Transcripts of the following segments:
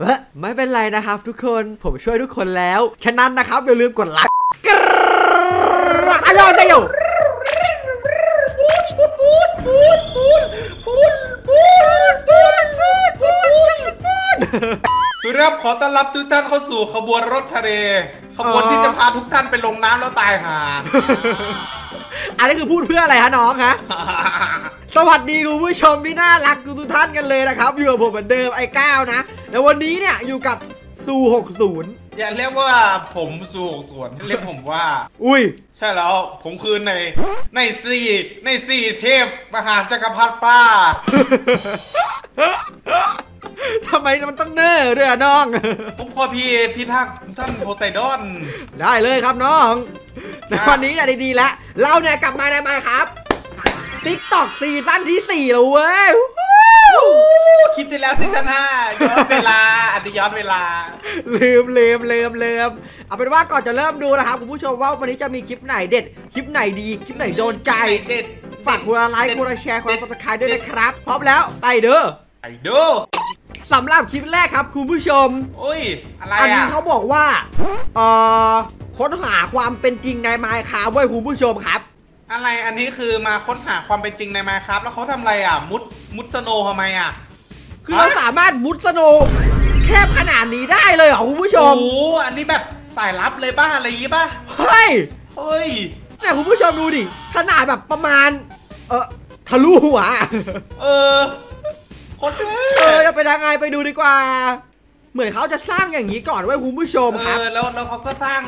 เอ้อไม่เป็นไรนะครับทุกคนผมช่วยทุกคนแล้ว ฉะนั้นนะครับอย่าลืมกดไลค์กรอะยอดเซโยสวัสดีครับขอต้อนรับทุกท่านเข้าสู่ขบวนรถทะเล ขบวนที่จะพาทุกท่านไปลงน้ำแล้วตายห่าอันนี้คือพูดเพื่ออะไรฮะน้องฮะสวัสดีคุณผู้ชมที่น่ารักทุกท่านกันเลยนะครับ อยู่กับผมเหมือนเดิมไอ้ก้าวนะ แล้ววันนี้เนี่ยอยู่กับซู60 อย่าเรียกว่าผมสู่สวนเรียกผมว่า อุ้ย ใช่แล้วผมคือในในสี่ในสี่เทพมหาจักรพรรดิป้า ทำไมมันต้องเน้อด้วยอะน้อง ผมขอพี่พิทักษ์ท่านโพไซดอน ได้เลยครับน้องในวันนี้เนี่ยดีๆแล้วเราเนี่ยกลับมาในมาครับติ๊กตอกซีซั่นที่4แล้วเว้ย คลิปที่แล้ว season ห้าย้อนเวลาอันนี้ย้อนเวลา ลืมลืมลืมลืมเอาเป็นว่าก่อนจะเริ่มดูนะครับคุณผู้ชมว่าวันนี้จะมีคลิปไหนเด็ด คลิปไหนดี คลิปไหนโดนใจ เด็ด ฝากคุณไลค์คุณแชร์คุณ subscribe ด้วยนะครับ พร้อมแล้วไปเด้อไอ้ดูสำหรับคลิปแรกครับคุณผู้ชมโอ้ยอะไรอันนี้อะเขาบอกว่าเอ่อค้นหาความเป็นจริงใน Minecraft เว้ยคุณผู้ชมครับ อะไรอันนี้คือมาค้นหาความเป็นจริงในมาครับแล้วเขาทำอะไรอะ มุดมุดสโนว์ทำไมอะ คือเราสามารถมุดสโนว์แคบขนาดนี้ได้เลยเหรอคุณผู้ชโอ้มโหอันนี้แบบสายลับเลยป่ะอะไรอย่างงี้ป่ะเฮ้ยเฮ้ย เนี่ยคุณผู้ชมดูดิ ขนาดแบบประมาณ เออทะลุหัว เออโคตรเท่เออจะเป็นยังไงไปดูดีกว่า เหมือนเขาจะสร้างอย่างนี้ก่อนไว้ยคุณผู้ชมเอครับอแล้วแล้วเขาก็สร้าง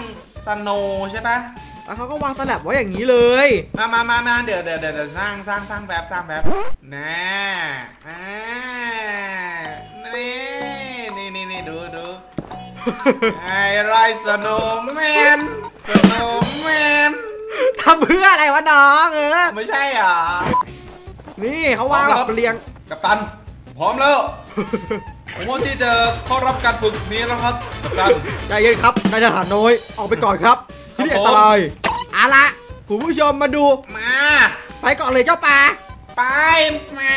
snow ใช่ป่ะ แล้วเขาก็วางสลับไว้อย่างนี้เลย มามามามาเดี๋ยวเดี๋ยวเดี๋ยวเดี๋ยวสร้างสร้างสร้างแบบสร้างแบบน่อ่า ไอ้ไร snowman snowman ทำเพื่ออะไรวะน้องเออ ไม่ใช่เหรอะนี่เขาวางแบบเรียง กัปตัน พร้อมแล้ว ผมว่าที่จะเข้ารับการฝึกนี้แล้วครับ กัปตัน ใจเย็นครับนายทหารน้อย ออกไปก่อนครับ ที่นี่ครัอับนผมตรายเอาละคุณผู้ชมมาดู มา ไปก่อนเลยเจ้าปลาไปมา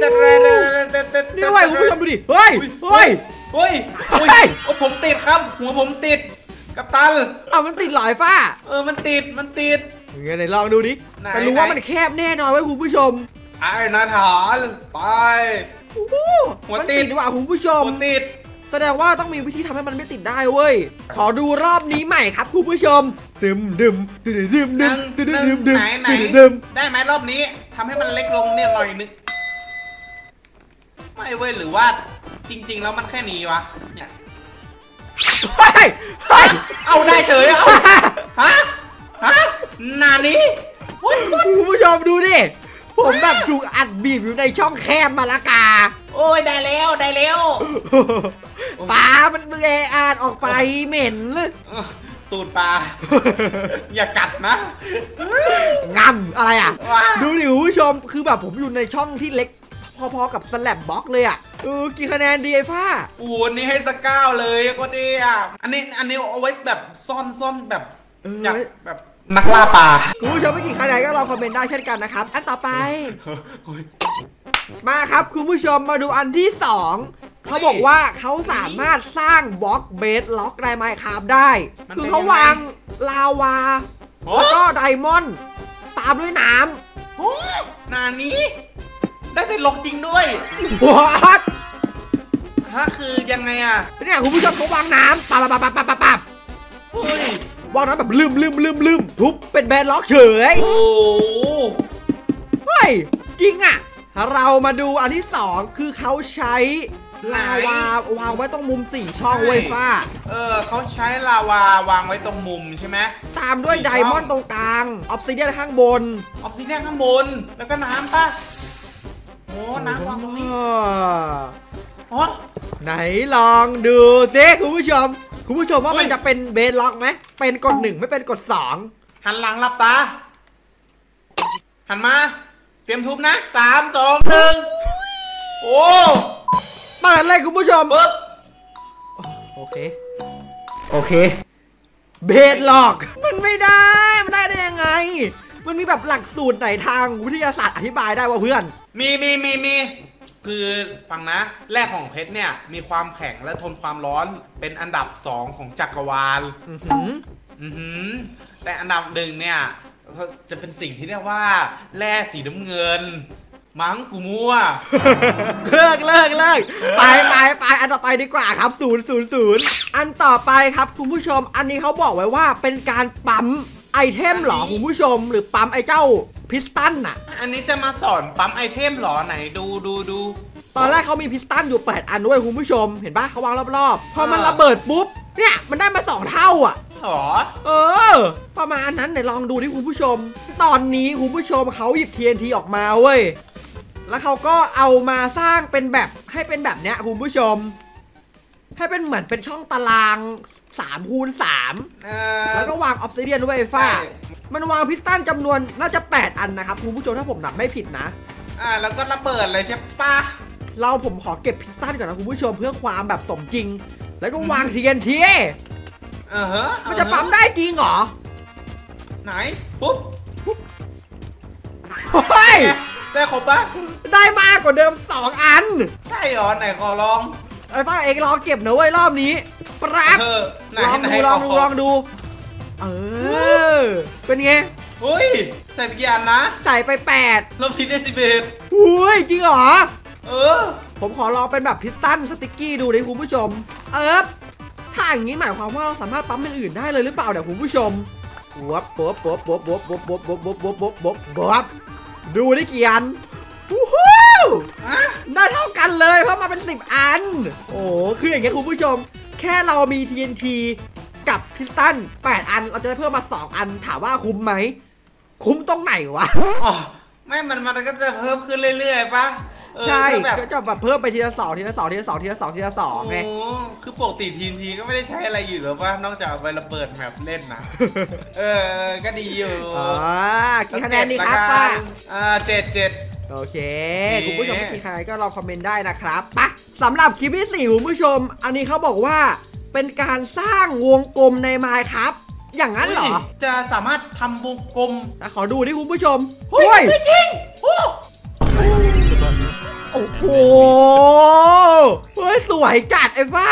นี่เว้ยคุณผู้ชมดูดิ เฮ้ย เฮ้ย เฮ้ยเฮ้เฮ้ยยโอ้ผมติดครับ หัวผมติด กัปตันเอามันติดหลอยฟ้าเออ มันติด มันติด เงี้ยไหนลองดูดิไหน แต่รู้ว่าไหนมันแคบแน่นอนไว้ยคุณผู้ชมไอ้นาถานไป โอ้โหหัวมันติด ติดว่ะคุณผู้ชม ผมติด แสดงว่าต้องมีวิธีทำให้มันไม่ติดได้เว้ย ขอดูรอบนี้ใหม่ครับคุณผู้ชมดึมดึมดึมดึมดึหนึ่มงดึมหนึ่งดึมดึมไหนไหนดึมดึมได้ไหมรอบนี้ทำให้มันเล็กลงเนี่ยหน่อยนึงไม่เว้ยหรือว่า จริง ๆ แล้วมันแค่นี้วะ เนี่ย เฮ้ยเฮ้ยเอาได้เฉยเอาฮะ ฮะ นานี้คุณผู้ชมดูดิ ผมแบบถูกอัดบีบอยู่ในช่องแคบมาละกา โอ้ยได้แล้วได้แล้วปลามันเมื่ออาดออกไปเหม็นเออตูดปลา อย่ากัดนะงำอะไรอะว้าดูดิคุณผู้ชมคือแบบผมอยู่ในช่องที่เล็กพอๆกับสแลบบล็อกเลยอะ เออกี่คะแนนดีไอ้ฟ้าโอ้โหอันนี้ให้สกเก้าเลยก็ดีอะอันนี้อันนี้เอาไว้แบบซ่อนซ่อนแบบเออจากแบบนักล่าปลาคุณผู้ชมไม่กี่คะแนนก็ลองคอมเมนต์ได้เช่นกันนะครับ อันต่อไปโอ้ยมาครับคุณผู้ชมมาดูอันที่สองเขาบอกว่าเขาสามารถสร้างบล็อกเบสล็อกในไมค์ครับได้คือเขาวางลาวาโอ้แล้วก็ไดมอนด์ตามด้วยน้โหนานี้ ได้เป็นล็อกจริงด้วยำวัด ฮะคือยังไงอะเนี่ยคุณผู้ชมเขาวางน้ำปับปับปับปับปับปับเฮ้ยวางน้ำแบบลืมลืมลืมลืมทุบเป็น bedrock เฉยโอ้เฮ้ยจริงอะ เรามาดูอันที่สองคือเขาใช้ลาวาวางไว้ตรงมุมสี่ช่องเว้ยฟ้า เออเขาใช้ลาวาวางไว้ตรงมุมใช่ไหมตามด้วย diamond ตรงกลาง obsidian ข้างบน ออกซิเจนข้างบน แล้วก็น้ำป่ะโอ้น้ำวางตรงนี้ อ๋อ ไหนลองดูซิคุณผู้ชม คุณผู้ชมว่าเฮ้ยมันจะเป็นเบสล็อกไหมเป็นกดหนึ่งไม่เป็นกดสองหันหลังหลับตา หันมา เตรียมทุบนะสามสองหนึ่งโอ้เปิดเลยคุณผู้ชมปึ๊บโอเค โอเค เบสล็อก มันไม่ได้ มันได้ได้ยังไง มันมีแบบหลักสูตรไหนทางวิทยาศาสตร์อธิบายได้ว่าเพื่อน มีมีมีมี คือฟังนะแร่ของเพชรเนี่ยมีความแข็งและทนความร้อนเป็นอันดับสองของจักรวาลอื้อหืออือหือแต่อันดับหนึ่งเนี่ยจะเป็นสิ่งที่เรียกว่าแร่สีน้ำเงิน มั้งกูมั่วเลิกเลิกเลิกไปไปไปอันต่อไปดีกว่าครับศูนย์ศูนย์ศูนย์อันต่อไปครับคุณผู้ชมอันนี้เขาบอกไว้ว่าเป็นการปั๊ม item เหรออันนี้คุณผู้ชม หรือปั๊มไอเจ้า piston น่ะ อันนี้จะมาสอนปั๊ม item เหรอไหนดูดูดู ตอนแรกเขามี piston อยู่ 8 อันด้วยคุณผู้ชม เห็นปะเขาวางรอบๆ พอมันอ่าระเบิดปุ๊บ เนี่ยมันได้มาสองเท่าอะ หรอ เออ ประมาณนั้นเดี๋ยวลองดูที่คุณผู้ชม ตอนนี้คุณผู้ชมเขาหยิบ TNT ออกมาเว้ย แล้วเขาก็เอามาสร้างเป็นแบบให้เป็นแบบเนี้ยคุณผู้ชม ให้เป็นเหมือนเป็นช่องตาราง3คูณ3เออแล้วก็วาง obsidian ด้วยไอ้ฟ้าใช่มันวาง piston จำนวนน่าจะ 8 อันนะครับคุณผู้ชมถ้าผมนับไม่ผิดนะ อ่าแล้วก็ระเบิดเลยใช่ปะเราผมขอเก็บ piston ก่อนนะคุณผู้ชมเพื่อความแบบสมจริง แล้วก็วาง TNT เออฮะมันจะปั๊มได้จริงเหรอ ไหนปุ๊บเฮ้ยได้ครบปะได้มากกว่าเดิม 2 อัน ใช่เหรอ ไหนขอลอง ไอ้ฟ้าเองลองเก็บนะเว้ยรอบนี้ปรับเออไหนลองไหนดูลองดูขลองดู เออ เป็นไงเฮ้ย ใส่ไปกี่อันนะ ใส่ไป8ลบทีได้สิบเอ็ดอุ้ย จริงเหรอ เออ ผมขอลองเป็นแบบพิสตันสติกกี้ดูดิคุณผู้ชม เออถ้าอย่างนี้หมายความว่าเราสามารถปั๊มอย่างอื่นได้เลยหรือเปล่าเดี๋ยวคุณผู้ชมวับปุ๊บปุ๊บปุ๊บปุ๊บปุ๊บปุ๊บปุ๊บปุ๊บปุ๊บปุ๊บปุ๊บปุ๊บดูได้กี่อันวู้ฮู้ อะได้เท่ากันเลยเพราะมาเป็น 10 อัน โอ้คืออย่างเงี้ยคุณผู้ชม แค่เรามี TNT กับพิสตัน 8 อัน เราจะได้เพิ่มมา 2 อัน ถามว่าคุ้มไหม คุ้มตรงไหนวะ อ๋อ ไม่ มันมันก็จะเพิ่มขึ้นเรื่อยๆปะเออใช่ก็แบบก็จะแบบเพิ่มไปทีละสองทีละสองทีละสองทีละสองทีละสองไงโอ้คือปกติทีนทีก็ไม่ได้ใช้อะไรอยู่หรอปะนอกจากเอาไประเบิดแมปเล่นนะ เออเออก็ดีอยู่อ่ากี่คะแนนดีครับป้าอ่าเจ็ดเจ็ด โอเคนี่คุณผู้ชมกี่คะแนนก็ลองคอมเมนต์ได้นะครับปะสำหรับคลิปที่4คุณผู้ชม อันนี้เขาบอกว่าเป็นการสร้างวงกลมในไมค์ครับ อย่างนั้นเหรอ จะสามารถทำวงกลมอะขอดูดิคุณผู้ชมเฮ้ยไม่จริงโอ้โอ้โหเฮ้ยสวยจัดไอ้ฟ้า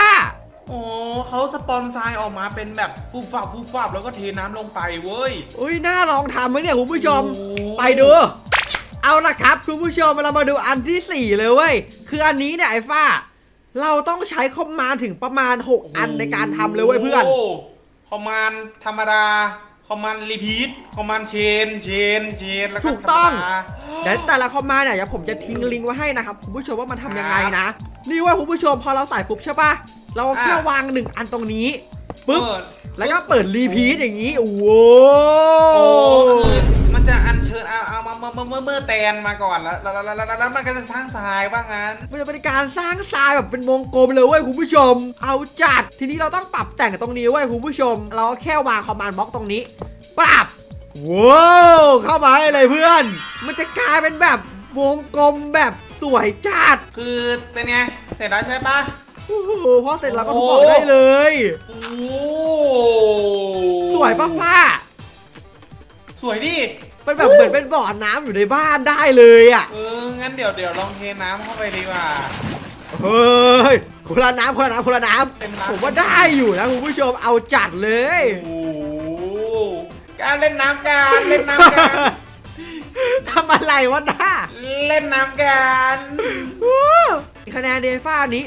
โอ้เขา spawn ทรายออกมาเป็นแบบฟูฟับฟูฟับแล้วก็เทน้ำลงไปเว้ยอุ้ยน่าลองทำไหมเนี่ยคุณผู้ชมโอ้ไปดู เอาละครับ คุณผู้ชมเรามาดูอันทีสี่4 เลยเว้ย คืออันนี้เนี่ยไอ้ฟ้า เราต้องใช้ command ถึงประมาณ 6 อันในการทำเลยเว้ยเพื่อน command ธรรมดา command repeat command เชน chain chain แล้วก็ถูกต้องธรรมดาเดี๋ยวแต่ละ command เนี่ยเดี๋ยวผมจะทิ้งลิงก์ไว้ให้นะครับคุณผู้ชมว่ามันทำยังไงนะ นี่เว้ยคุณผู้ชมพอเราใส่ปุ๊บใช่ปะเราแค่อะวางหนึ่งอันตรงนี้ปุ๊บเออแล้วก็เปิด repeat อย่างนี้ โอ้โหโอ้คือมันจะอัญเชิญเอา เมื่อเมื่อเมื่อเมื่อแตนมาก่อนแล้วแล้วแล้วแล้วแล้วมันก็จะสร้างทรายว่างั้นมันจะเป็นการสร้างทรายแบบเป็นวงกลมเลยเว้ยคุณผู้ชม เอาจัดทีนี้เราต้องปรับแต่งตรงนี้เว้ยคุณผู้ชม เราแค่วาง command block ตรงนี้ปรับว้าวเข้ามาเลยเพื่อน มันจะกลายเป็นแบบวงกลมแบบสวยจัด คือเป็นไงเสร็จแล้วใช่ปะโอ้โหพอเสร็จเราก็ทุบออกได้เลย โอ้สวยปะฟ้า สวยดิเป็นแบบเหมือนเป็นบ่อน้ำอยู่ในบ้านได้เลยอะเอองั้นเดี๋ยวเดี๋ยวลองเทน้ำเข้าไปดีกว่าเฮ้ยคนละน้ำคนละน้ำคนละน้เต็มน้ำำผมว่าได้อยู่นะคุณผู้ชมเอาจัดเลยโอ้โหการเล่นน้ำกันเล่นน้ำกันทำอะไรวะน้าเล่นน้ำกันคะแนนเดฟ้านี้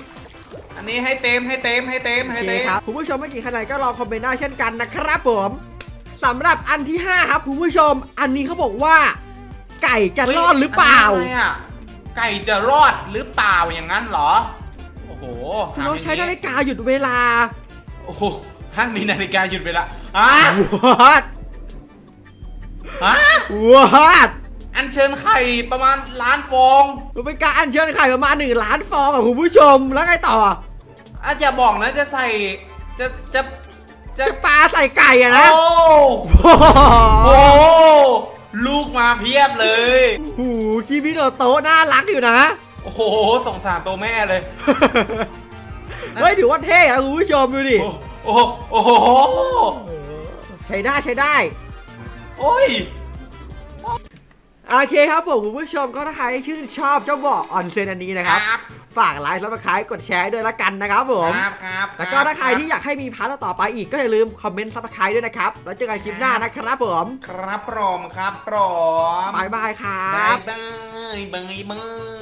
อันนี้ให้เต็มให้เต็มให้เต็มโอให้เคเต็มครับคุณผู้ชมเมื่อกี้คะแนนก็รอคอมเมนต์ได้เช่นกันนะครับผม สำหรับอันที่ 5 ครับคุณผู้ชม อันนี้เขาบอกว่า ไก่จะรอดหรือเปล่า นนี้อะไรอะไก่จะรอดหรือเปล่าอย่างนั้นเหรอ โอ้โหคือเราใช้นาฬิกาหยุดเวลาโอ้โหห้างมีนาฬิกาหยุดเวลาอะวัดฮะวัดอันเชิญไข่ประมาณล้านฟองมันเป็นการอัญเชิญไข่ประมาณหนึ่งล้านฟองอะคุณผู้ชมแล้วไงต่อ อาจจะบอกนะจะใส่จะจะ จะจะปลาใส่ไก่อะโอ้นะ โอ้ลูกมาเพียบเลยโอ้โหคิมิโนโตะน่ารักอยู่นะ โอ้โหสงสารตัวแม่เลย เฮ้ยถือว่าเท่อะคุณผู้ชมดูดิ โอ้โหโอ้โหใช้ได้ใช้ได้ โอ้ย โอเคครับผมคุณผู้ชมก็ถ้าใครชื่นชอบเจ้าบ่อออนเซนอันนี้นะครับ ฝากไลค์แล้วมาคายกดแชร์ด้วยละกันนะครับผมครับครับแล้วก็ถ้าใครที่อยากให้มี part ต่อๆไปอีกก็อย่าลืมคอมเมนต์ subscribe ด้วยนะครับ แล้วเจอกันคลิปหน้านะครับผมครับปรอมครับปรอม bye bye ครับ bye บ bye bye bye